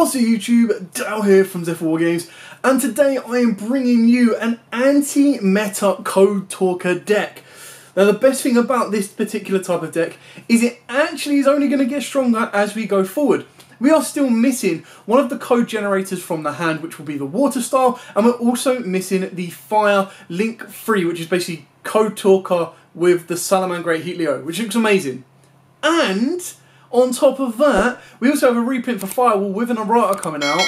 What's up YouTube, Dal here from Zephyr Wargames, and today I am bringing you an anti-meta Code Talker deck. Now the best thing about this particular type of deck is it actually is only going to get stronger as we go forward. We are still missing one of the code generators from the hand, which will be the water style, and we're also missing the fire link free, which is basically Code Talker with the Salamangreat Heatleo, which looks amazing. And on top of that, we also have a reprint for Firewall with an errata coming out,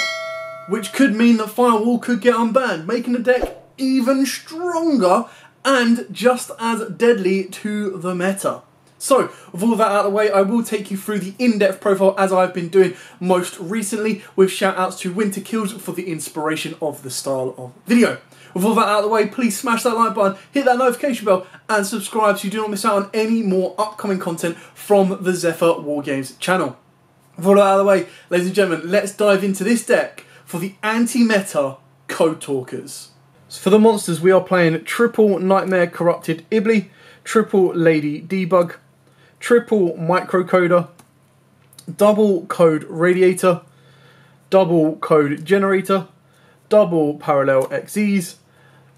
which could mean that Firewall could get unbanned, making the deck even stronger and just as deadly to the meta. So, with all that out of the way, I will take you through the in-depth profile as I've been doing most recently, with shout-outs to Winter Killz for the inspiration of the style of video. With all that out of the way, please smash that like button, hit that notification bell, and subscribe so you do not miss out on any more upcoming content from the Zephyr Wargames channel. With all that out of the way, ladies and gentlemen, let's dive into this deck for the anti-meta Code Talkers. So for the monsters, we are playing triple Nightmare Corrupted Ibly, triple Lady Debug, triple Microcoder, double Code Radiator, double Code Generator, double Parallel XEs,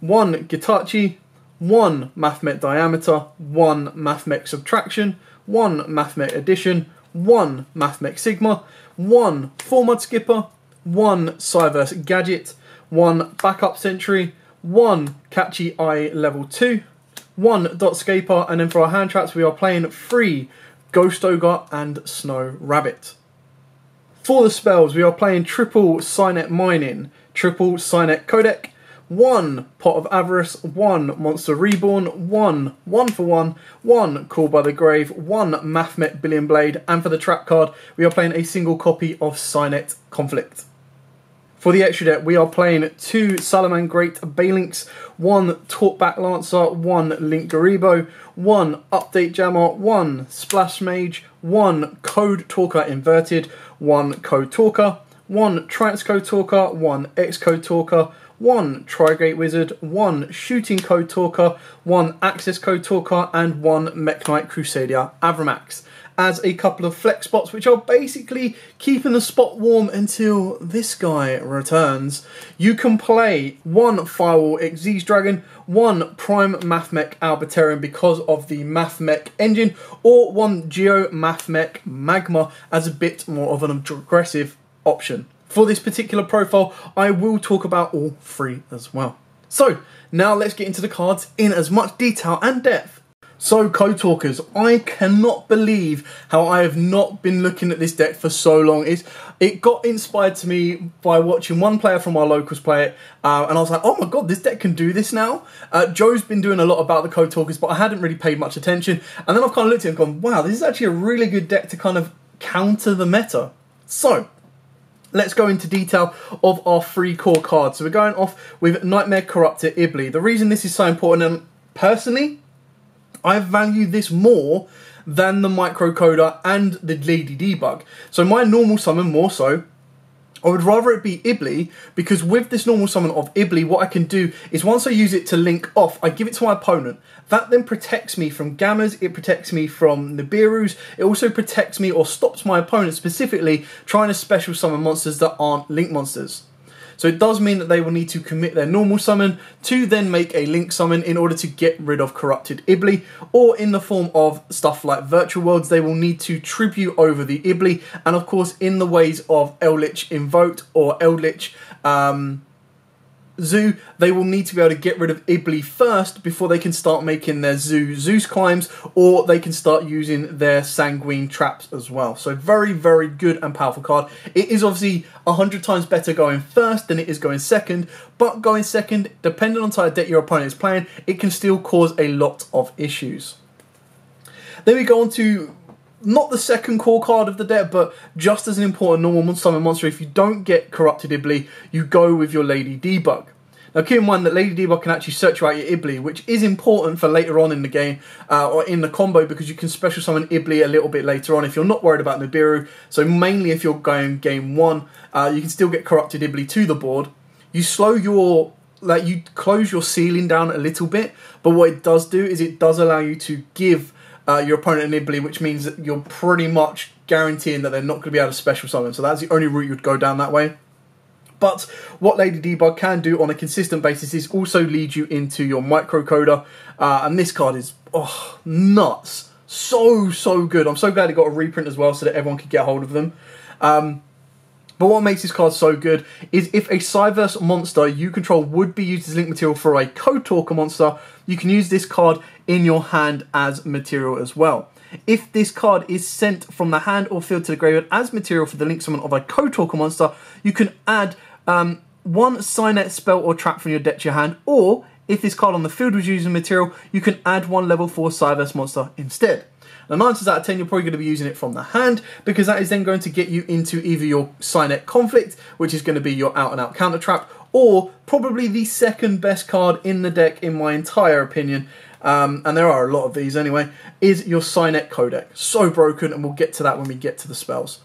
one Gitachi, one Mathmech Diameter, one Mathmech Subtraction, one Mathmech Addition, one Mathmech Sigma, one Formud Skipper, one Cyverse Gadget, one Backup Secretary, one Catche Eve Level 2, one Dotscaper, and then for our hand traps we are playing three Ghost Ogre and Snow Rabbit. For the spells, we are playing triple Cynet Mining, triple Cynet Codec, one Pot of Avarice, one Monster Reborn, one One for One, one Call by the Grave, one Mathmech Billion Blade, and for the trap card, we are playing a single copy of Cynet Conflict. For the extra deck, we are playing two Salamangreat Balelynx, one Talkback Lancer, one Linkuriboh, one Update Jammer, one Splash Mage, one Code Talker Inverted, one Code Talker, one Transcode Talker, one Xcode Talker, one Trigate Wizard, one Shooting Code Talker, one Access Code Talker, and one Mekk-Knight Crusadia Avramax as a couple of flex spots, which are basically keeping the spot warm until this guy returns. You can play one Firewall Xyz Dragon, one Prime Mathmech Albertarian because of the Mathmech engine, or one Geo Mathmech Magma as a bit more of an aggressive option. For this particular profile, I will talk about all three as well. So, now let's get into the cards in as much detail and depth so, co-talkers, I cannot believe how I have not been looking at this deck for so long. It's, it got inspired to me by watching one player from our locals play it, uh, and I was like, oh my god, this deck can do this now. Uh, Joe's been doing a lot about the co-talkers, but I hadn't really paid much attention. And then I've kind of looked at it and gone, wow, this is actually a really good deck to kind of counter the meta. So, let's go into detail of our free core cards. So we're going off with Nightmare Corruptor Ibly. The reason this is so important, and personally, I value this more than the microcoder and the Lady Debug. So my normal summon more so, I would rather it be Ibly because with this normal summon of Ibly, what I can do is once I use it to link off, I give it to my opponent. That then protects me from Gammas, it protects me from Nibiru's, it also protects me or stops my opponent specifically trying to special summon monsters that aren't link monsters. So it does mean that they will need to commit their normal summon to then make a link summon in order to get rid of corrupted Ibly, or in the form of stuff like virtual worlds, they will need to tribute over the Ibly, and of course in the ways of Eldritch Invoked or Eldritch um, Zoo, they will need to be able to get rid of Ibly first before they can start making their Zoo Zeus climbs, or they can start using their Sanguine traps as well. So very, very good and powerful card. It is obviously a hundred times better going first than it is going second, but going second, depending on type deck your opponent is playing, it can still cause a lot of issues. Then we go on to not the second core card of the deck, but just as an important normal summon monster, if you don't get Corrupted Ibly, you go with your Lady Debug. Now keep in mind that Lady Debug can actually search out your Ibly, which is important for later on in the game, uh, or in the combo, because you can special summon Ibly a little bit later on if you're not worried about Nibiru. So mainly if you're going game one, uh, you can still get Corrupted Ibly to the board. You slow your like you close your ceiling down a little bit, but what it does do is it does allow you to give uh, your opponent inibly, which means that you're pretty much guaranteeing that they're not going to be able to special summon. So that's the only route you'd go down that way. But what Lady Debug can do on a consistent basis is also lead you into your microcoder, uh, and this card is oh nuts, so so good. I'm so glad it got a reprint as well, so that everyone could get hold of them. Um, but what makes this card so good is if a Cyverse monster you control would be used as link material for a Code Talker monster, you can use this card in your hand as material as well. If this card is sent from the hand or field to the graveyard as material for the link summon of a Code Talker monster, you can add um, one Cynet spell or trap from your deck to your hand, or if this card on the field was using material, you can add one level 4 Cyverse monster instead. Now, 9 times out of 10, you're probably going to be using it from the hand because that is then going to get you into either your Cynet Conflict, which is going to be your out and out counter trap, or probably the second best card in the deck, in my entire opinion. Um, and there are a lot of these anyway, is your Cynet Codec. So broken, and we'll get to that when we get to the spells.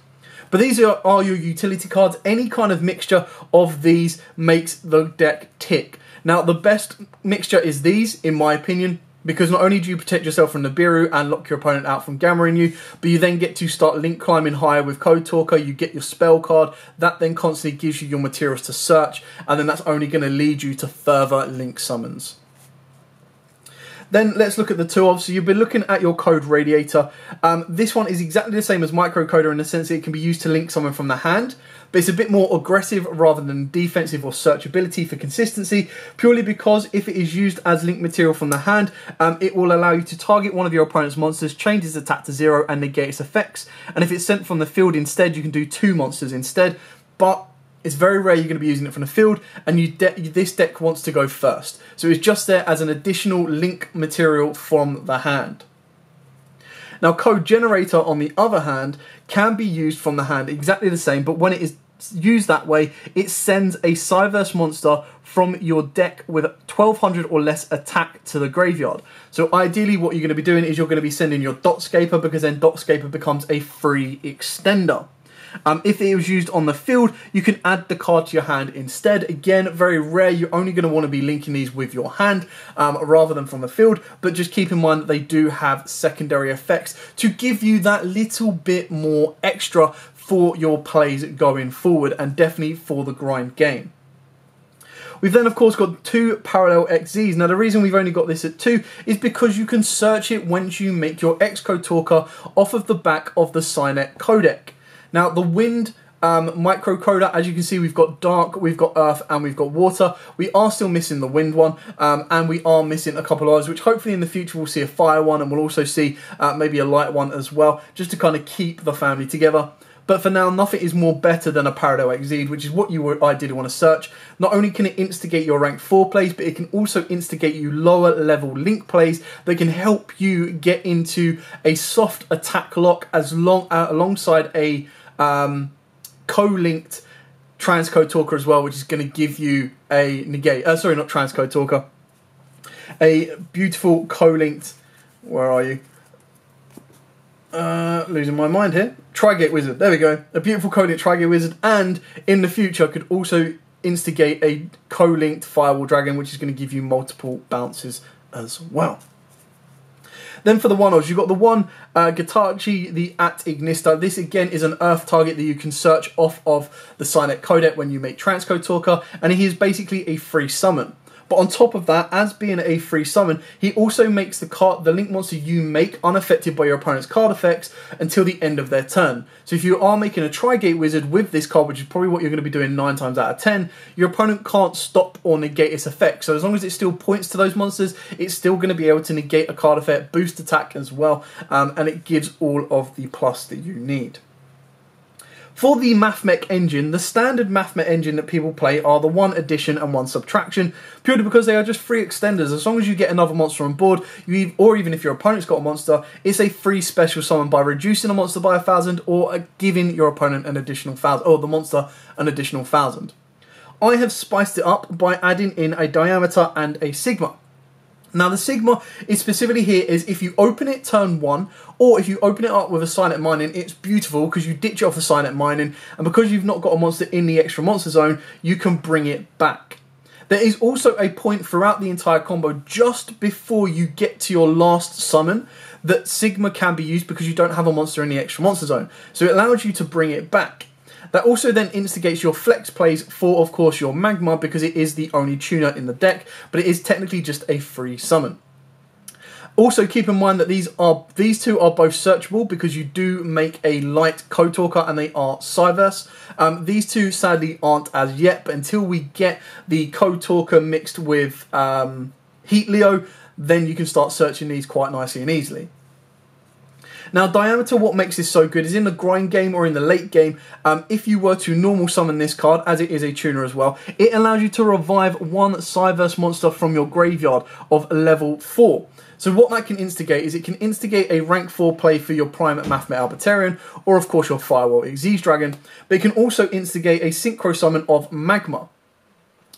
But these are, are your utility cards. Any kind of mixture of these makes the deck tick. Now, the best mixture is these, in my opinion, because not only do you protect yourself from Nibiru and lock your opponent out from Gammering you, but you then get to start link climbing higher with Code Talker, you get your spell card, that then constantly gives you your materials to search, and then that's only going to lead you to further link summons. Then let's look at the two of. So you've been looking at your code radiator. Um, this one is exactly the same as microcoder in the sense that it can be used to link someone from the hand, but it's a bit more aggressive rather than defensive or searchability for consistency, purely because if it is used as link material from the hand, um, it will allow you to target one of your opponent's monsters, change its attack to zero, and negate its effects. And if it's sent from the field instead, you can do two monsters instead. But it's very rare you're going to be using it from the field, and you de this deck wants to go first. So it's just there as an additional link material from the hand. Now, Code Generator, on the other hand, can be used from the hand exactly the same, but when it is used that way, it sends a Cyverse monster from your deck with 1200 or less attack to the graveyard. So ideally what you're going to be doing is you're going to be sending your Dotscaper because then Dotscaper becomes a free extender. Um, if it was used on the field, you can add the card to your hand instead. Again, very rare. You're only going to want to be linking these with your hand um, rather than from the field. But just keep in mind that they do have secondary effects to give you that little bit more extra for your plays going forward and definitely for the grind game. We've then, of course, got two parallel XZs. Now, the reason we've only got this at two is because you can search it once you make your Xcode Talker off of the back of the Cynet codec. Now, the wind um, microcoder, as you can see, we've got dark, we've got earth, and we've got water. We are still missing the wind one, um, and we are missing a couple of others, which hopefully in the future we'll see a fire one, and we'll also see uh, maybe a light one as well, just to kind of keep the family together. But for now, nothing is more better than a Parallel Exceed, which is what you were, I did want to search. Not only can it instigate your rank 4 plays, but it can also instigate you lower level link plays that can help you get into a soft attack lock as long uh, alongside a um, co-linked transcode talker as well, which is going to give you a negate. Uh, sorry, not transcode talker. A beautiful co-linked. Where are you? Uh, losing my mind here. Trigate Wizard. There we go. A beautiful co-linked Trigate Wizard, and in the future could also instigate a co-linked Firewall Dragon, which is going to give you multiple bounces as well. Then for the one-offs, you've got the one uh, Gitachi, the at Ignista. This again is an Earth target that you can search off of the Cynet Codec when you make Transcode Talker, and he is basically a free summon. But on top of that, as being a free summon, he also makes the card the link monster you make unaffected by your opponent's card effects until the end of their turn. So if you are making a Trigate Wizard with this card, which is probably what you're going to be doing 9 times out of 10, your opponent can't stop or negate its effect. So as long as it still points to those monsters, it's still going to be able to negate a card effect, boost attack as well, um, and it gives all of the plus that you need. For the MathMech engine, the standard MathMech engine that people play are the one addition and one subtraction, purely because they are just free extenders. As long as you get another monster on board, you or even if your opponent's got a monster, it's a free special summon by reducing a monster by a thousand or uh, giving your opponent an additional thousand, or the monster an additional thousand. I have spiced it up by adding in a diameter and a sigma. Now the Sigma is specifically here is if you open it turn one, or if you open it up with a Cynet Mining, it's beautiful because you ditch it off the Cynet Mining, and because you've not got a monster in the extra monster zone, you can bring it back. There is also a point throughout the entire combo just before you get to your last summon that Sigma can be used because you don't have a monster in the extra monster zone. So it allows you to bring it back. That also then instigates your flex plays for, of course, your Magma because it is the only tuner in the deck, but it is technically just a free summon. Also, keep in mind that these are these two are both searchable because you do make a light Code Talker and they are Cyverse. Um, these two sadly aren't as yet, but until we get the Talker mixed with um, Heat Leo, then you can start searching these quite nicely and easily. Now, diameter, what makes this so good is in the grind game or in the late game, um, if you were to normal summon this card, as it is a tuner as well, it allows you to revive one Cyverse monster from your graveyard of level 4. So what that can instigate is it can instigate a rank 4 play for your Prime Mathmech Albertarian, or of course your Firewall Xyz Dragon, but it can also instigate a Synchro Summon of Magma.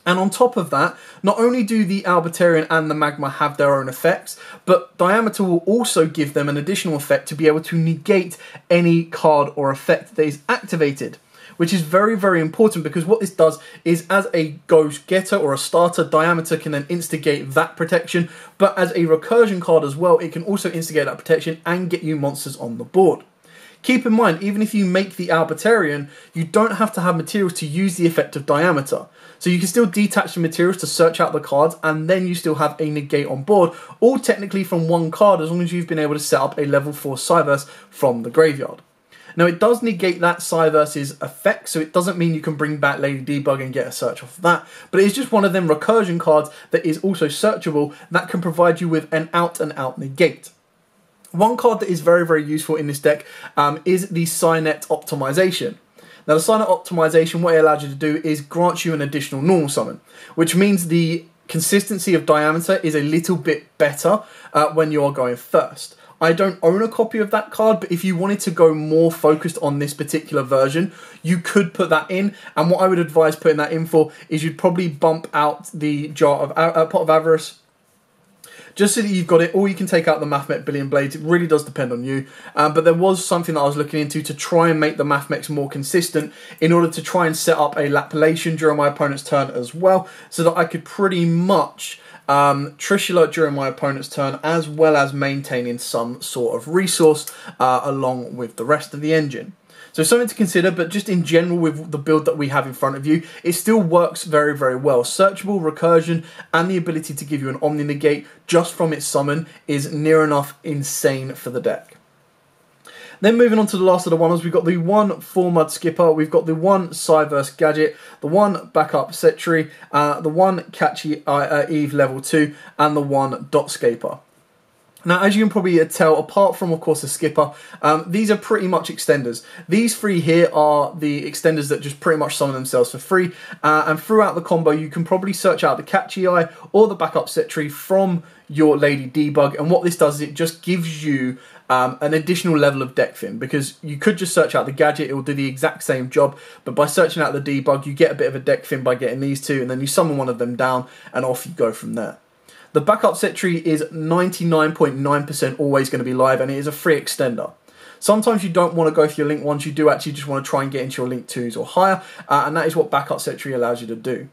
And on top of that, not only do the Albertarian and the Magma have their own effects, but Diameter will also give them an additional effect to be able to negate any card or effect that is activated which is very, very important because what this does is as a ghost getter or a starter, diameter can then instigate that protection, but as a recursion card as well, it can also instigate that protection and get you monsters on the board. Keep in mind, even if you make the Albertarian, you don't have to have materials to use the effect of diameter. So you can still detach the materials to search out the cards, and then you still have a negate on board, all technically from one card as long as you've been able to set up a level 4 Cyverse from the graveyard. Now it does negate that Cyverse's effect, so it doesn't mean you can bring back Lady Debug and get a search off of that, but it's just one of them recursion cards that is also searchable that can provide you with an out and out negate. One card that is very, very useful in this deck um, is the Cynet Optimization. Now, the Cynet Optimization, what it allows you to do is grant you an additional normal summon, which means the consistency of diameter is a little bit better uh, when you are going first. I don't own a copy of that card, but if you wanted to go more focused on this particular version, you could put that in. And what I would advise putting that in for is you'd probably bump out the jar of uh, pot of avarice just so that you've got it, or you can take out the Mathmech Billion Blades. It really does depend on you. Um, but there was something that I was looking into to try and make the Mathmechs more consistent in order to try and set up a Lapilation during my opponent's turn as well, so that I could pretty much um, Trishula during my opponent's turn, as well as maintaining some sort of resource uh, along with the rest of the engine. So something to consider, but just in general with the build that we have in front of you, it still works very, very well. Searchable, recursion, and the ability to give you an Omni Negate just from its summon is near enough insane for the deck. Then moving on to the last of the ones, we've got the one Formud Skipper, we've got the one Cyverse Gadget, the one Backup Sentry, uh, the one Catche uh, uh, Eve Level 2, and the one Dotscaper. Now, as you can probably tell, apart from, of course, the skipper, um, these are pretty much extenders. These three here are the extenders that just pretty much summon themselves for free. Uh, and throughout the combo, you can probably search out the Catche Eve or the Backup Secretary from your Lady Debug. And what this does is it just gives you um, an additional level of deck fin because you could just search out the gadget, it will do the exact same job, but by searching out the debug, you get a bit of a deck fin by getting these two, and then you summon one of them down, and off you go from there. The Backup Secretary is 99.9% always going to be live, and it is a free extender. Sometimes you don't want to go for your link ones, you do actually just want to try and get into your link twos or higher, uh, and that is what Backup Secretary allows you to do.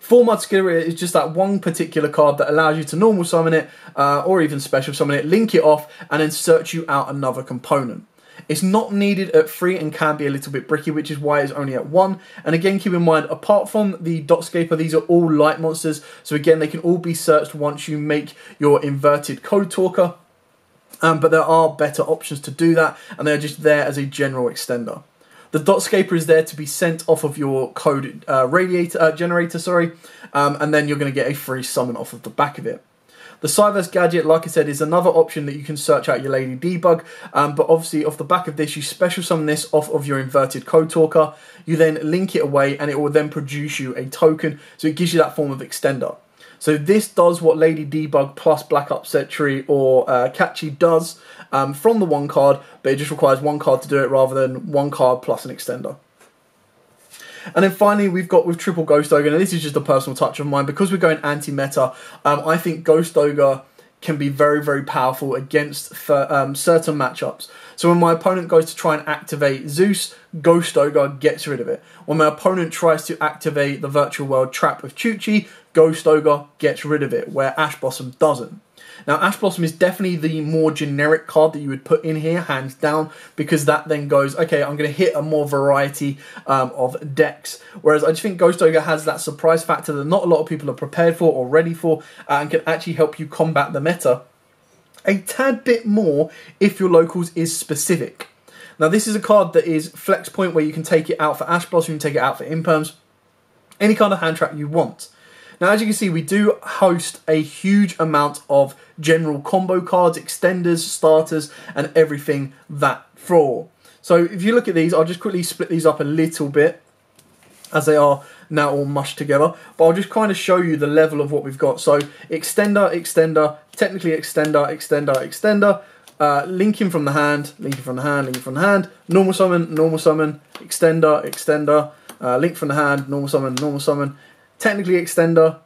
Formud Skipper is just that one particular card that allows you to normal summon it, uh, or even special summon it, link it off, and then search you out another component. It's not needed at 3 and can be a little bit bricky, which is why it's only at 1. And again, keep in mind, apart from the Dotscaper, these are all light monsters. So again, they can all be searched once you make your inverted Code Talker. Um, but there are better options to do that, and they're just there as a general extender. The Dotscaper is there to be sent off of your code uh, radiator uh, generator, sorry, um, and then you're going to get a free summon off of the back of it. The Cyverse gadget, like I said, is another option that you can search out your Lady Debug, um, but obviously off the back of this, you special summon this off of your inverted code talker. You then link it away, and it will then produce you a token, so it gives you that form of extender. So this does what Lady Debug plus Black Up Tree or uh, Catchy does um, from the one card, but it just requires one card to do it rather than one card plus an extender. And then finally, we've got with Triple Ghost Ogre, and this is just a personal touch of mine, because we're going anti-meta, um, I think Ghost Ogre can be very, very powerful against um, certain matchups. So when my opponent goes to try and activate Zeus, Ghost Ogre gets rid of it. When my opponent tries to activate the Virtual World Trap with Chuchi, Ghost Ogre gets rid of it, where Ash Blossom doesn't. Now, Ash Blossom is definitely the more generic card that you would put in here, hands down, because that then goes, okay, I'm going to hit a more variety um, of decks. Whereas I just think Ghost Ogre has that surprise factor that not a lot of people are prepared for or ready for, uh, and can actually help you combat the meta a tad bit more if your locals is specific. Now, this is a card that is flex point where you can take it out for Ash Blossom, you can take it out for Imperms, any kind of hand trap you want. Now, as you can see, we do host a huge amount of general combo cards, extenders, starters, and everything that for. So if you look at these, I'll just quickly split these up a little bit as they are now all mushed together. But I'll just kind of show you the level of what we've got. So extender, extender, technically extender, extender, extender, uh, linking from the hand, linking from the hand, linking from the hand, normal summon, normal summon, extender, extender, uh, link from the hand, normal summon, normal summon, technically extender,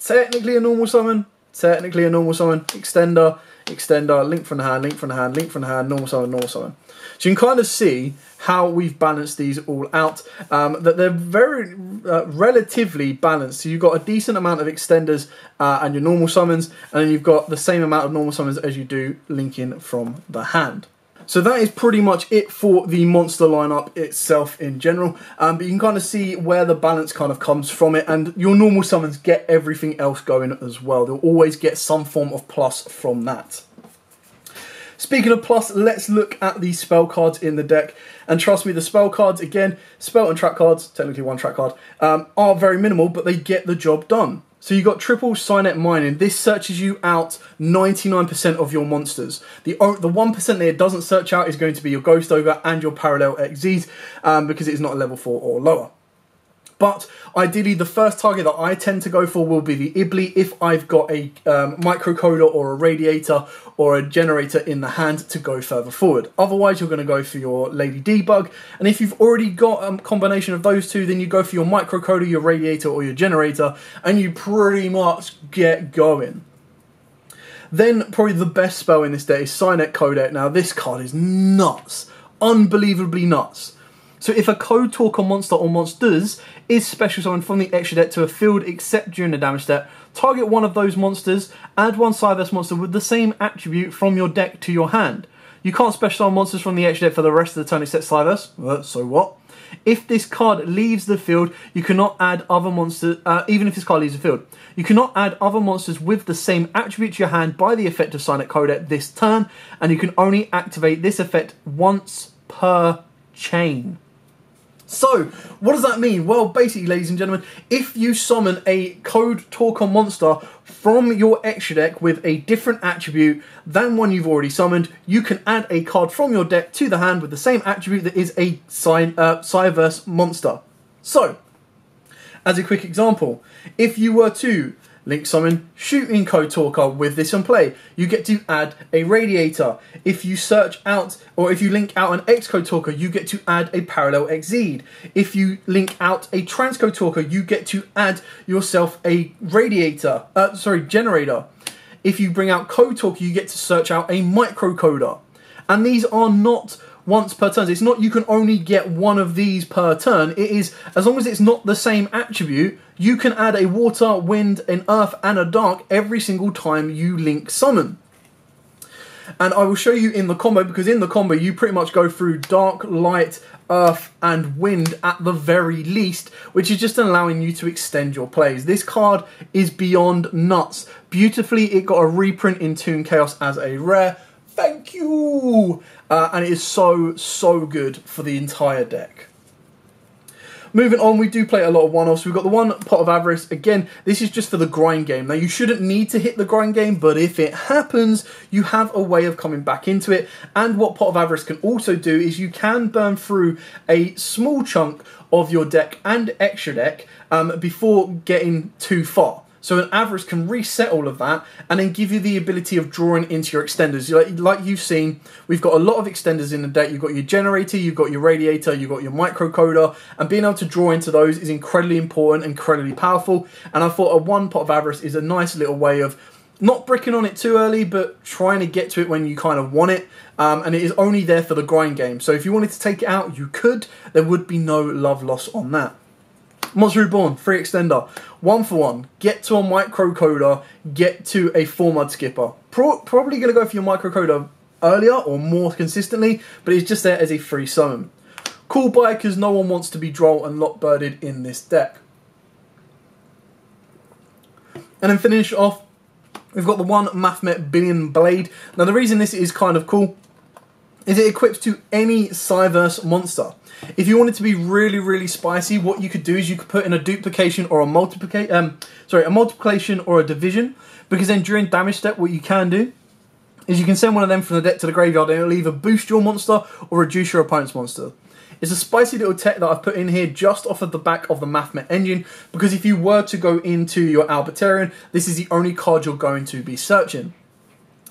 technically a normal summon, technically a normal summon, extender, extender, link from the hand, link from the hand, link from the hand, normal summon, normal summon. So you can kind of see how we've balanced these all out, um, that they're very uh, relatively balanced. So you've got a decent amount of extenders uh, and your normal summons, and then you've got the same amount of normal summons as you do linking from the hand. So that is pretty much it for the monster lineup itself in general. Um, but you can kind of see where the balance kind of comes from it. And your normal summons get everything else going as well. They'll always get some form of plus from that. Speaking of plus, let's look at the spell cards in the deck. And trust me, the spell cards, again, spell and track cards, technically one track card, um, are very minimal, but they get the job done. So you got triple Cynet Mining. This searches you out 99% of your monsters. The the 1% that it doesn't search out is going to be your Ghost Ogre and your Parallel XZs um, because it's not a level 4 or lower. But ideally, the first target that I tend to go for will be the Ibly if I've got a um, or a radiator or a generator in the hand to go further forward. Otherwise, you're going to go for your Lady Debug. And if you've already got a combination of those two, then you go for your microcoder, your radiator, or your generator, and you pretty much get going. Then, probably the best spell in this deck is Cynet Codec. Now, this card is nuts. Unbelievably nuts. So if a code talker monster or monsters is special summoned from the extra deck to a field except during the damage step, target one of those monsters, add one Cyverse monster with the same attribute from your deck to your hand. You can't special summon monsters from the extra deck for the rest of the turn except Cyverse. Uh, so what? If this card leaves the field, you cannot add other monsters, uh, even if this card leaves the field. You cannot add other monsters with the same attribute to your hand by the effect of Cynet Codec this turn, and you can only activate this effect once per chain. So, what does that mean? Well, basically, ladies and gentlemen, if you summon a Code Talker monster from your extra deck with a different attribute than one you've already summoned, you can add a card from your deck to the hand with the same attribute that is a uh, Cyverse monster. So, as a quick example, if you were to Link Summon Shooting Code Talker with this on play. You get to add a Radiator. If you search out, or if you link out an Xcode Talker, you get to add a Parallel Xyz. If you link out a Transcode Talker, you get to add yourself a Radiator, uh, sorry, Generator. If you bring out Code Talker, you get to search out a Microcoder. And these are not once per turn. It's not you can only get one of these per turn. It is as long as it's not the same attribute, you can add a water, wind, an earth, and a dark every single time you link summon. And I will show you in the combo because in the combo you pretty much go through dark, light, earth, and wind at the very least, which is just allowing you to extend your plays. This card is beyond nuts. Beautifully, it got a reprint in Toon Chaos as a rare. Thank you! Uh, and it is so, so good for the entire deck. Moving on, we do play a lot of one-offs. We've got the one Pot of Avarice. Again, this is just for the grind game. Now, you shouldn't need to hit the grind game, but if it happens, you have a way of coming back into it. And what Pot of Avarice can also do is you can burn through a small chunk of your deck and extra deck um, before getting too far. So an avarice can reset all of that and then give you the ability of drawing into your extenders. Like, you've seen, we've got a lot of extenders in the deck. You've got your generator, you've got your radiator, you've got your microcoder, and being able to draw into those is incredibly important, incredibly powerful. And I thought a one pot of avarice is a nice little way of not bricking on it too early, but trying to get to it when you kind of want it. Um, and it is only there for the grind game. So if you wanted to take it out, you could. There would be no love loss on that. Monster Reborn, free extender. One for one. Get to a microcoder, get to a Formud skipper. Pro- probably going to go for your microcoder earlier or more consistently, but it's just there as a free summon. Cool buy because no one wants to be Droll and Lockbirded in this deck. And then finish off, we've got the one Mathmech Billion Blade. Now the reason this is kind of cool is it equips to any Cyverse monster. If you wanted to be really, really spicy, what you could do is you could put in a duplication or a multiplication, um, sorry, a multiplication or a division, because then during damage step, what you can do is you can send one of them from the deck to the graveyard and it'll either boost your monster or reduce your opponent's monster. It's a spicy little tech that I've put in here just off of the back of the Mathmech engine, because if you were to go into your Albertarian, this is the only card you're going to be searching.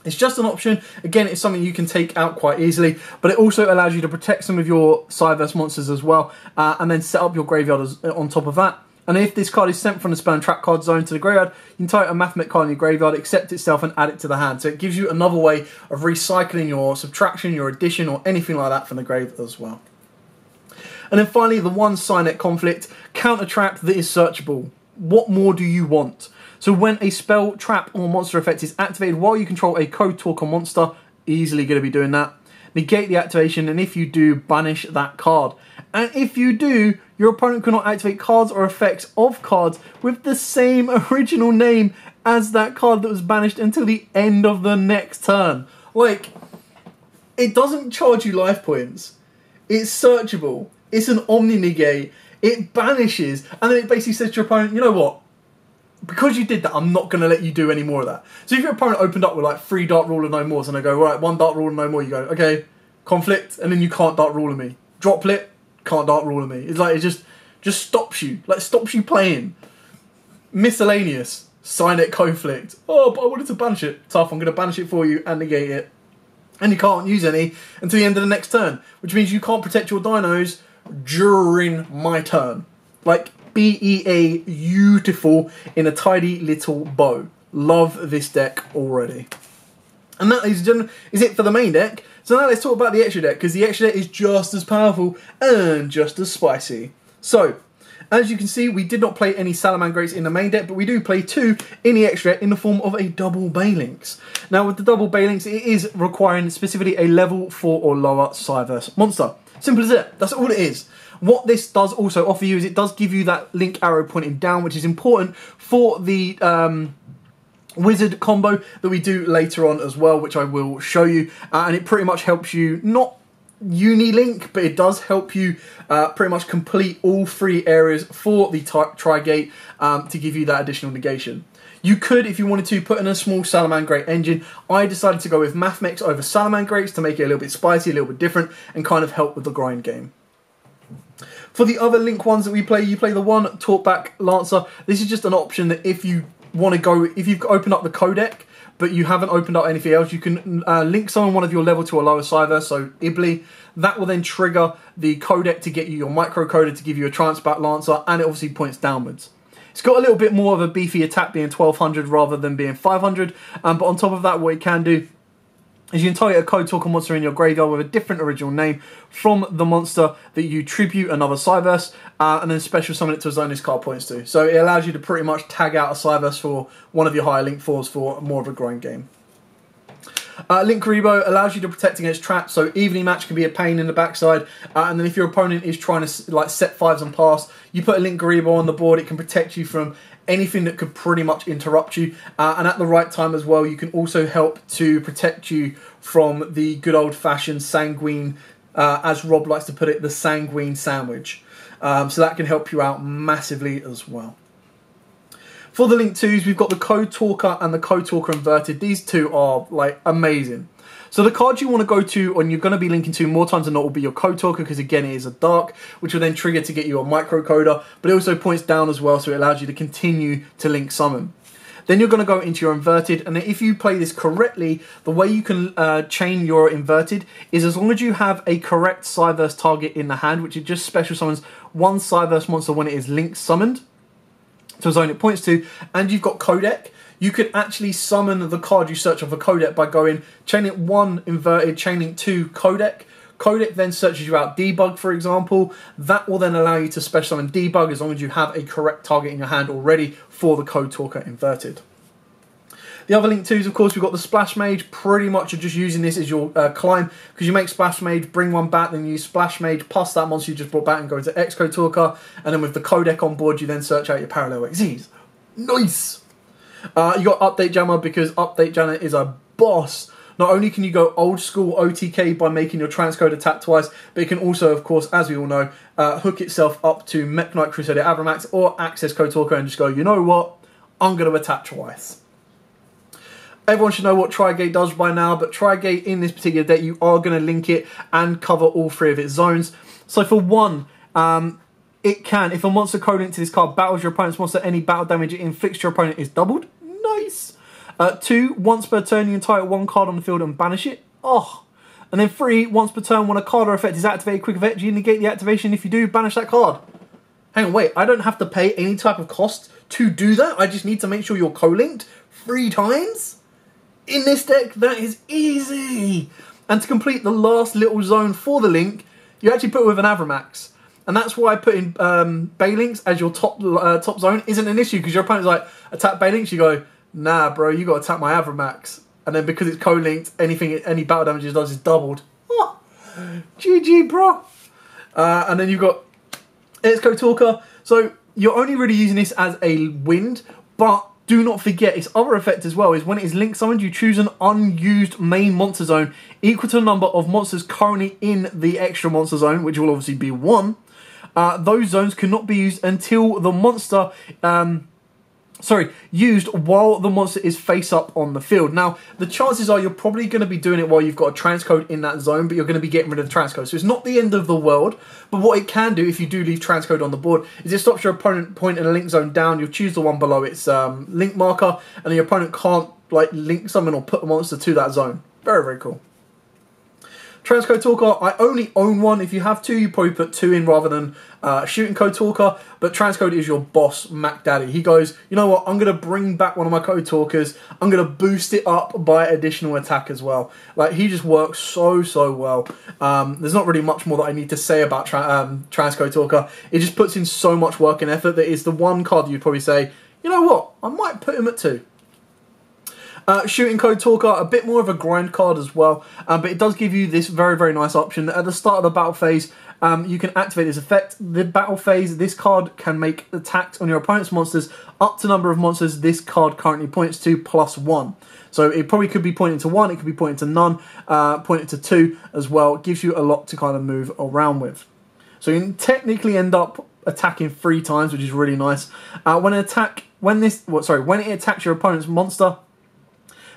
It's just an option. Again, it's something you can take out quite easily, but it also allows you to protect some of your Cyverse monsters as well, uh, and then set up your graveyard as, uh, on top of that. And if this card is sent from the spell and trap card zone to the graveyard, you can type a Mathmech card in your graveyard, accept itself, and add it to the hand. So it gives you another way of recycling your subtraction, your addition, or anything like that from the grave as well. And then finally, the one Cynet conflict counter trap that is searchable. What more do you want? So when a spell, trap, or monster effect is activated while you control a Code Talker monster, easily going to be doing that. Negate the activation, and if you do, banish that card. And if you do, your opponent cannot activate cards or effects of cards with the same original name as that card that was banished until the end of the next turn. Like, it doesn't charge you life points. It's searchable. It's an Omni Negate. It banishes, and then it basically says to your opponent, you know what? Because you did that, I'm not going to let you do any more of that. So if your opponent opened up with like three Dark Ruler no more, and I go, right, one Dark Ruler no more, you go, okay, conflict, and then you can't Dark Ruler me. Droplet, can't Dark Ruler me. It's like, it just, just stops you. Like, stops you playing. Miscellaneous, Cynet conflict. Oh, but I wanted to banish it. Tough, I'm going to banish it for you and negate it. And you can't use any until the end of the next turn, which means you can't protect your dinos during my turn. Like, B-E-A beautiful in a tidy little bow. Love this deck already. And that, ladies and gentlemen, is it for the main deck. So now let's talk about the extra deck, because the extra deck is just as powerful and just as spicy. So, as you can see, we did not play any Salamangreats in the main deck, but we do play two in the extra in the form of a double Balelynx. Now, with the double Balelynx, it is requiring specifically a level 4 or lower Cyverse monster. Simple as it. That's all it is. What this does also offer you is it does give you that link arrow pointing down, which is important for the um, wizard combo that we do later on as well, which I will show you. Uh, and it pretty much helps you not Unilink, but it does help you uh, pretty much complete all three areas for the Trigate um, to give you that additional negation. You could, if you wanted to, put in a small Salamangreat engine. I decided to go with Mathmex over Salamangreats to make it a little bit spicy, a little bit different, and kind of help with the grind game. For the other Link ones that we play, you play the one Talkback Lancer. This is just an option that if you want to go, if you've opened up the codec, but you haven't opened up anything else, you can uh, link someone one of your level to a lower Cyver, so Ibly. That will then trigger the codec to get you your microcoder to give you a Transbat Lancer, and it obviously points downwards. It's got a little bit more of a beefy attack being 1200 rather than being 500, um, but on top of that, what it can do is you can a code talker monster in your graveyard with a different original name from the monster that you tribute another Cyverse, uh, and then special summon it to a zone this card points to. So it allows you to pretty much tag out a Cyverse for one of your higher link fours for more of a grind game. Uh, Linkuriboh allows you to protect against traps, so evening match can be a pain in the backside. Uh, and then if your opponent is trying to like set fives and pass, you put a Linkuriboh on the board. It can protect you from anything that could pretty much interrupt you. Uh, and at the right time as well, you can also help to protect you from the good old fashioned sanguine, uh, as Rob likes to put it, the sanguine sandwich. Um, so that can help you out massively as well. For the Link 2s, we've got the Code Talker and the Code Talker Inverted. These two are like amazing. So the card you want to go to and you're going to be linking to more times than not will be your code talker because again it is a dark which will then trigger to get you a microcoder but it also points down as well so it allows you to continue to link summon. Then you're going to go into your inverted, and if you play this correctly, the way you can uh, chain your inverted is as long as you have a correct Cyverse target in the hand, which it just special summons one Cyverse monster when it is link summoned to a zone it points to, and you've got Codec, you could actually summon the card you search of a codec by going chain link 1 inverted, chain link 2 codec, Codec then searches you out debug, for example. That will then allow you to special summon debug as long as you have a correct target in your hand already for the Code Talker inverted. The other link twos, of course, we've got the Splash Mage. Pretty much you're just using this as your uh, climb because you make Splash Mage, bring one back, then you use Splash Mage, pass that monster you just brought back and go into Xcode Talker. And then with the codec on board, you then search out your Parallel XYZs. Nice! Uh, you got Update Jammer because Update Jammer is a boss. Not only can you go old school OTK by making your transcode attack twice, but it can also, of course, as we all know, uh, hook itself up to Mekk-Knight Crusadia Avramax or Access Talker and just go, you know what? I'm going to attack twice. Everyone should know what Trigate does by now, but Trigate in this particular deck, you are going to link it and cover all three of its zones. So for one, um, it can, if a monster code into this card battles your opponent's monster, any battle damage it inflicts your opponent is doubled. Nice. Uh, two, once per turn you entire one card on the field and banish it. Oh. And then three, once per turn when a card or effect is activated, quick effect, you negate the activation. If you do, banish that card. Hang on, wait, I don't have to pay any type of cost to do that. I just need to make sure you're co-linked three times. In this deck, that is easy. And to complete the last little zone for the link, you actually put it with an Avramax. And that's why I put in um, Balelynx as your top uh, top zone isn't an issue because your opponent's like, attack Balelynx, you go, nah, bro, you got to attack my Avramax. And then because it's co-linked, anything, any battle damage it does is doubled. Oh, GG, bro. Uh, and then you've got Xcode Talker. So you're only really using this as a wind, but do not forget its other effect as well is when it is link summoned, you choose an unused main monster zone equal to the number of monsters currently in the extra monster zone, which will obviously be one. Uh, those zones cannot be used until the monster um, sorry, used while the monster is face up on the field. Now, the chances are you're probably going to be doing it while you've got a transcode in that zone, but you're going to be getting rid of the transcode. So it's not the end of the world, but what it can do if you do leave transcode on the board is it stops your opponent pointing a link zone down. You'll choose the one below its um, link marker, and your opponent can't like link summon or put a monster to that zone. Very, very cool. Transcode Talker, I only own one. If you have two, you probably put two in rather than uh, Shooting Code Talker. But Transcode is your boss, Mac Daddy. He goes, you know what, I'm going to bring back one of my Code Talkers. I'm going to boost it up by additional attack as well. Like, he just works so, so well. Um, there's not really much more that I need to say about tra um, Transcode Talker. It just puts in so much work and effort that it's the one card you'd probably say, you know what, I might put him at two. Uh, shooting Code Talker, a bit more of a grind card as well, um, but it does give you this very, very nice option. At the start of the battle phase, um, you can activate this effect. The battle phase, this card can make attacks on your opponent's monsters up to number of monsters this card currently points to plus one. So it probably could be pointing to one, it could be pointing to none, uh, pointing to two as well. It gives you a lot to kind of move around with. So you can technically end up attacking three times, which is really nice. Uh, when an attack, when this, what, sorry, when it attacks your opponent's monster,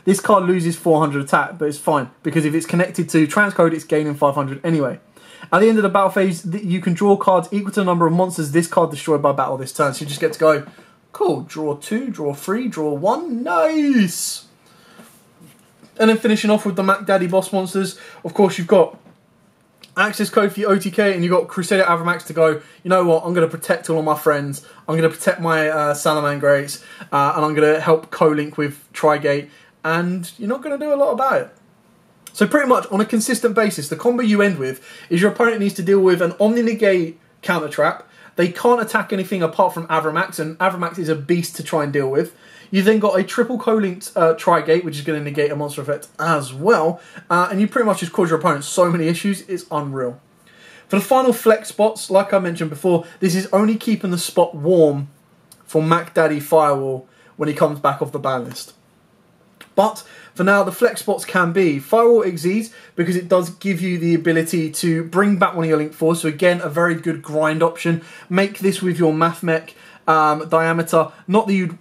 this card loses 400 attack, but it's fine, because if it's connected to transcode, it's gaining 500 anyway. At the end of the battle phase, you can draw cards equal to the number of monsters this card destroyed by battle this turn. So you just get to go, cool, draw two, draw three, draw one, nice! And then finishing off with the Mac Daddy boss monsters, of course you've got access code for your OTK, and you've got Crusadia Avramax to go, you know what, I'm going to protect all of my friends, I'm going to protect my uh, Salamangreats, uh, and I'm going to help co-link with Trigate, and you're not going to do a lot about it. So pretty much on a consistent basis, the combo you end with is your opponent needs to deal with an Omni Negate counter trap. They can't attack anything apart from Avramax, and Avramax is a beast to try and deal with. You then got a triple co-linked uh, Trigate, which is going to negate a monster effect as well, uh, and you pretty much just cause your opponent so many issues, it's unreal. For the final flex spots, like I mentioned before, this is only keeping the spot warm for Mac Daddy Firewall when he comes back off the ban list. But for now, the flex spots can be Firewall XYZ because it does give you the ability to bring back one of your Link 4. So again, a very good grind option. Make this with your Mathmech um, diameter. Not that you'd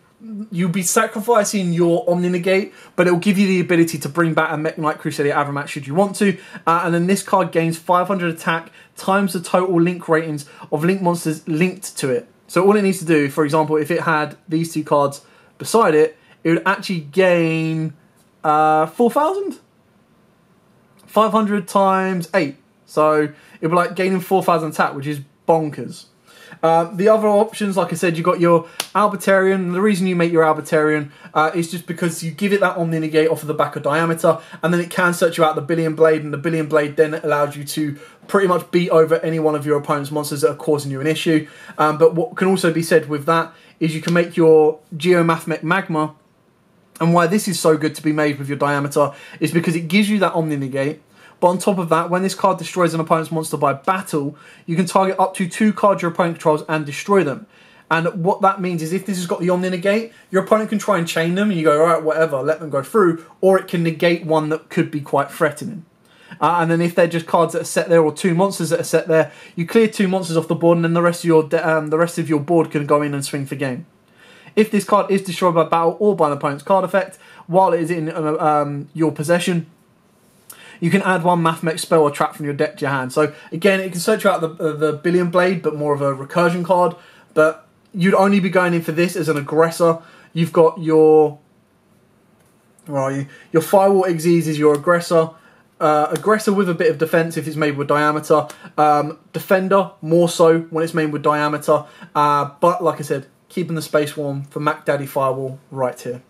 you'll be sacrificing your Omni Negate, but it'll give you the ability to bring back a Mekk-Knight Crusadia Avramax should you want to. Uh, and then this card gains 500 attack times the total link ratings of link monsters linked to it. So all it needs to do, for example, if it had these two cards beside it, it would actually gain uh, 4,000? 500 times 8. So it would be like gaining 4,000 attack, which is bonkers. Uh, the other options, like I said, you've got your Albertarian. The reason you make your Albertarian uh, is just because you give it that Omni Negate off of the back of diameter, and then it can search you out the Billion Blade, and the Billion Blade then allows you to pretty much beat over any one of your opponent's monsters that are causing you an issue. Um, but what can also be said with that is you can make your Geomathmech Magma, and why this is so good to be made with your diameter is because it gives you that Omni Negate but on top of that, when this card destroys an opponent's monster by battle, you can target up to two cards your opponent controls and destroy them. And what that means is if this has got the Omni Negate, your opponent can try and chain them and you go, alright, whatever, let them go through, or it can negate one that could be quite threatening. Uh, and then if they're just cards that are set there or two monsters that are set there, you clear two monsters off the board and then the rest of your um, the rest of your board can go in and swing for game. If this card is destroyed by battle or by an opponent's card effect, while it is in uh, um, your possession, you can add one Mathmech spell or trap from your deck to your hand. So again, it can search out the, uh, the Billion Blade, but more of a recursion card. But you'd only be going in for this as an aggressor. You've got your... Where are you? Your Firewall Xyz is your aggressor. Uh, aggressor with a bit of defense if it's made with diameter. Um, defender, more so when it's made with diameter. Uh, but like I said, keeping the space warm for Mac Daddy Firewall right here.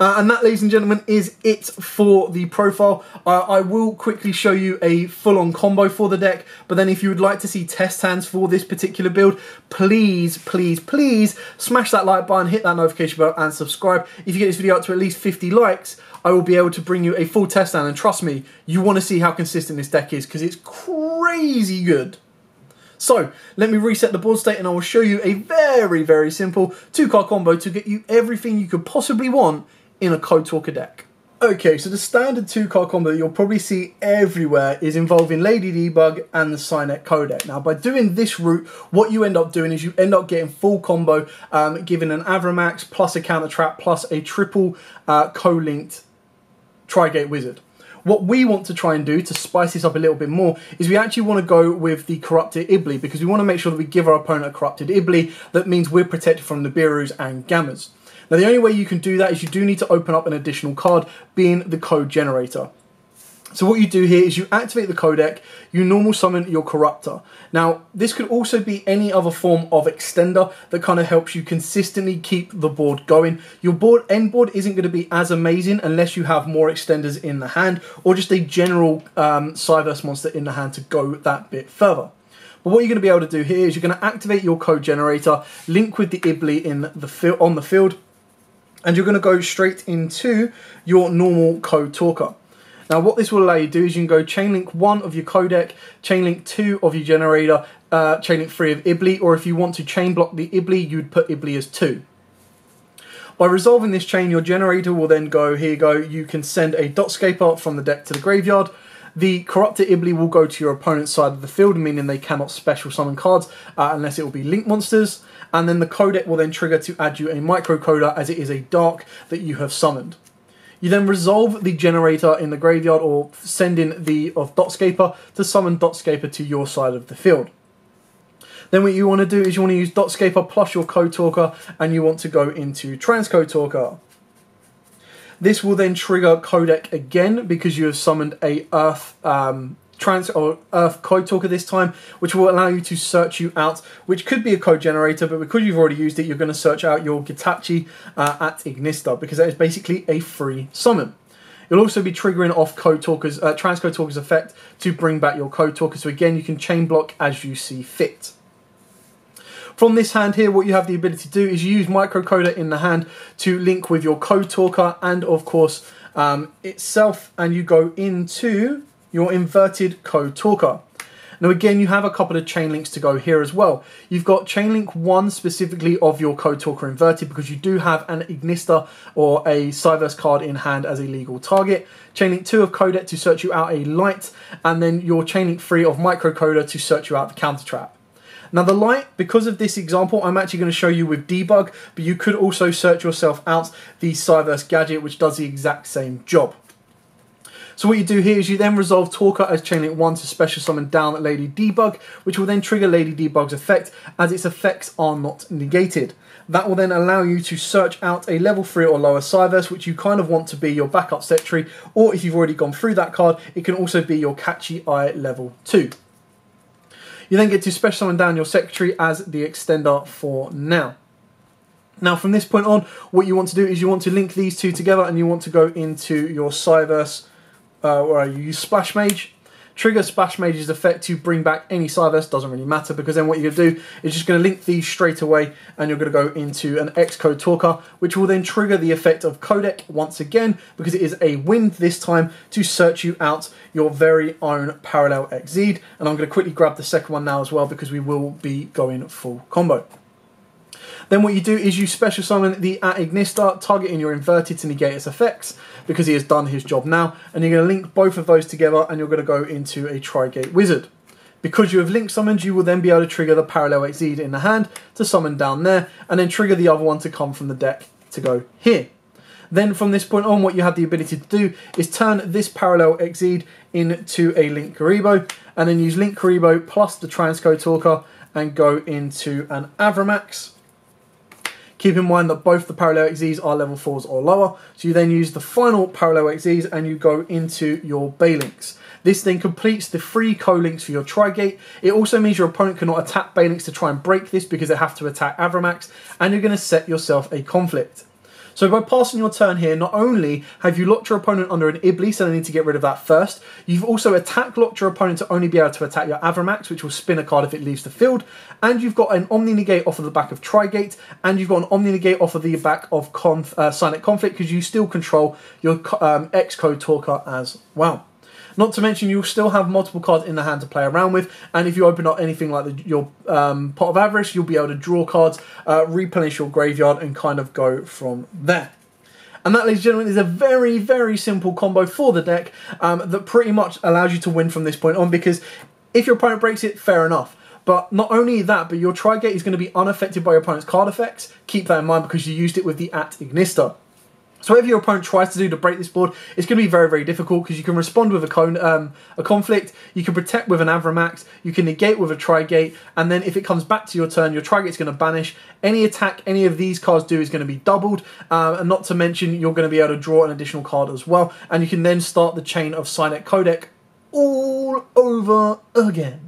Uh, and that, ladies and gentlemen, is it for the profile. Uh, I will quickly show you a full-on combo for the deck, but then if you would like to see test hands for this particular build, please, please, please smash that like button, hit that notification bell, and subscribe. If you get this video up to at least 50 likes, I will be able to bring you a full test hand, and trust me, you want to see how consistent this deck is, because it's crazy good. So, let me reset the board state and I will show you a very, very simple two-card combo to get you everything you could possibly want in a Code Talker deck. Okay, so the standard two card combo that you'll probably see everywhere is involving Lady Debug and the Cynet Codec. Now, by doing this route, what you end up doing is you end up getting full combo, um, giving an Avramax plus a counter trap plus a triple uh, co-linked Trigate Wizard. What we want to try and do to spice this up a little bit more is we actually want to go with the Corrupted Ibli because we want to make sure that we give our opponent a Corrupted Ibli that means we're protected from the Birus and Gammas. Now the only way you can do that is you do need to open up an additional card, being the code generator. So what you do here is you activate the codec, you normal summon your corruptor. Now, this could also be any other form of extender that kind of helps you consistently keep the board going. Your board end board isn't going to be as amazing unless you have more extenders in the hand or just a general um, Cyberse monster in the hand to go that bit further. But what you're going to be able to do here is you're going to activate your code generator, link with the Ibli in the on the field, and you're going to go straight into your normal code talker. Now what this will allow you to do is you can go chainlink 1 of your codec, chainlink 2 of your generator, uh, chainlink 3 of Ibli, or if you want to chain block the Ibli, you'd put Ibli as 2. By resolving this chain, your generator will then go, here you go, you can send a Dotscaper from the deck to the graveyard. The Corrupted Ibli will go to your opponent's side of the field, meaning they cannot special summon cards uh, unless it will be link monsters and then the codec will then trigger to add you a microcoder as it is a dark that you have summoned. You then resolve the generator in the graveyard or send in the of Dotscaper to summon Dotscaper to your side of the field. Then what you want to do is you want to use Dotscaper plus your Code Talker and you want to go into Transcode Talker. This will then trigger Codec again because you have summoned a Earth um, trans or Earth code talker this time, which will allow you to search you out, which could be a code generator, but because you've already used it, you're going to search out your Gitachi uh, at Ignister because that is basically a free summon. You'll also be triggering off Code Talker's uh, Transcode Talker's effect to bring back your Code Talker. So again, you can chain block as you see fit. From this hand here, what you have the ability to do is use Microcoder in the hand to link with your Code Talker and of course um, itself, and you go into your inverted code talker. Now again, you have a couple of chain links to go here as well. You've got chain link one specifically of your code talker inverted because you do have an Ignister or a Cyberse card in hand as a legal target. Chain link two of Codec to search you out a light, and then your chain link three of Microcoder to search you out the counter trap. Now the light, because of this example, I'm actually going to show you with debug, but you could also search yourself out the Cyberse gadget, which does the exact same job. So what you do here is you then resolve Talker as Chainlink 1 to special summon down Lady Debug, which will then trigger Lady Debug's effect as its effects are not negated. That will then allow you to search out a level 3 or lower Cyberse, which you kind of want to be your Backup Secretary, or if you've already gone through that card, it can also be your Catche Eve level 2. You then get to special summon down your secretary as the extender for now. Now, from this point on, what you want to do is you want to link these two together and you want to go into your Cyberse, uh, or you use Splash Mage. Trigger Splash Mage's effect to bring back any Cyberse, doesn't really matter because then what you're going to do is just going to link these straight away and you're going to go into an Xcode Talker, which will then trigger the effect of Codec once again because it is a wind this time to search you out your very own Parallel Exceed. And I'm going to quickly grab the second one now as well because we will be going full combo. Then what you do is you special summon the at Ignister, targeting your inverted to negate its effects, because he has done his job now, and you're going to link both of those together and you're going to go into a Trigate Wizard. Because you have link summoned, you will then be able to trigger the Parallel Exceed in the hand to summon down there, and then trigger the other one to come from the deck to go here. Then from this point on, what you have the ability to do is turn this Parallel Exceed into a Linkuriboh, and then use Linkuriboh plus the Transcode Talker and go into an Avramax. Keep in mind that both the parallel XZs are level 4s or lower, so you then use the final parallel XZs and you go into your Balelynx. This then completes the free co-links for your Trigate. It also means your opponent cannot attack Balelynx to try and break this because they have to attack Avramax, and you're going to set yourself a conflict. So by passing your turn here, not only have you locked your opponent under an Iblis, and I need to get rid of that first, you've also attack locked your opponent to only be able to attack your Avramax, which will spin a card if it leaves the field, and you've got an Omni Negate off of the back of Trigate, and you've got an Omni Negate off of the back of Conf, uh, Silent Conflict, because you still control your um, Xcode Talker as well. Not to mention, you'll still have multiple cards in the hand to play around with, and if you open up anything like the, your um, Pot of Avarice, you'll be able to draw cards, uh, replenish your graveyard, and kind of go from there. And that, ladies and gentlemen, is a very, very simple combo for the deck um, that pretty much allows you to win from this point on because if your opponent breaks it, fair enough. But not only that, but your Trigate is going to be unaffected by your opponent's card effects. Keep that in mind because you used it with the At Ignister. So whatever your opponent tries to do to break this board, it's going to be very, very difficult because you can respond with a, con um, a conflict, you can protect with an Avramax, you can negate with a Trigate, and then if it comes back to your turn, your Trigate's going to banish. Any attack any of these cards do is going to be doubled, uh, and not to mention you're going to be able to draw an additional card as well, and you can then start the chain of Cynet Codec all over again.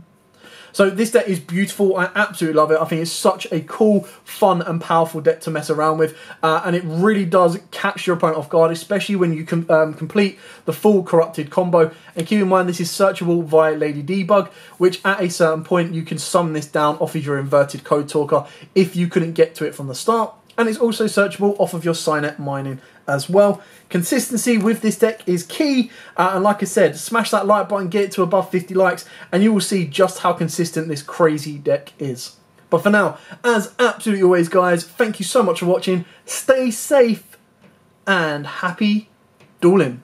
So this deck is beautiful. I absolutely love it. I think it's such a cool, fun, and powerful deck to mess around with, uh, and it really does catch your opponent off guard, especially when you com um, complete the full corrupted combo. And keep in mind, this is searchable via Lady Debug, which at a certain point you can summon this down off of your inverted code talker if you couldn't get to it from the start and it's also searchable off of your Cynet mining as well. Consistency with this deck is key, uh, and like I said, smash that like button, get it to above 50 likes, and you will see just how consistent this crazy deck is. But for now, as absolutely always, guys, thank you so much for watching. Stay safe and happy dueling.